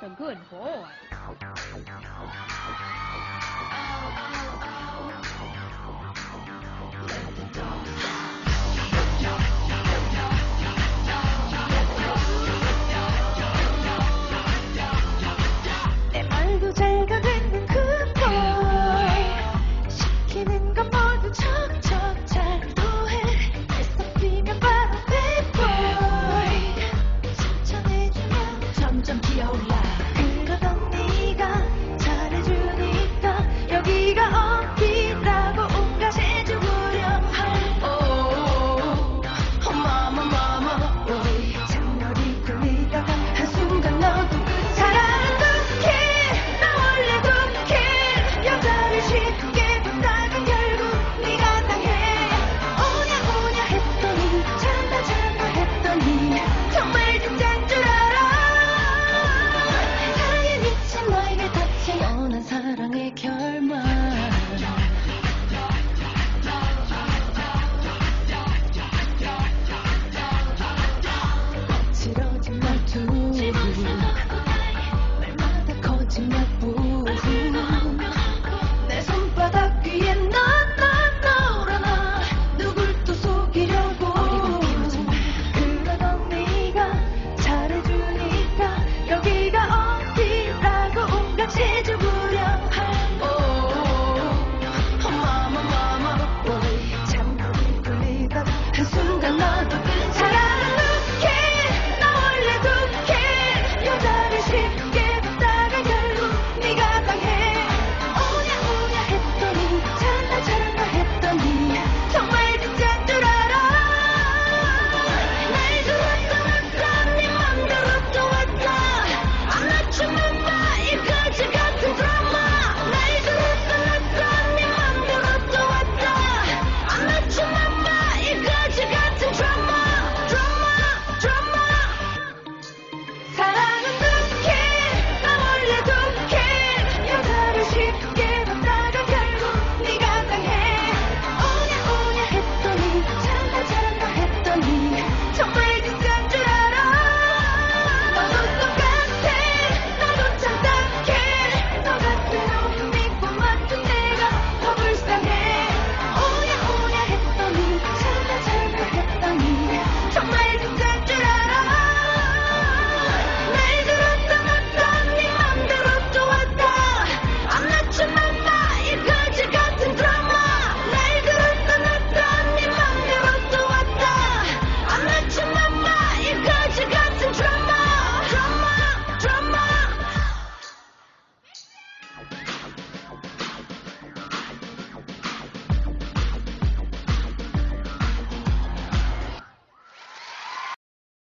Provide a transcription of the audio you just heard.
That's a good boy. Oh, oh, oh.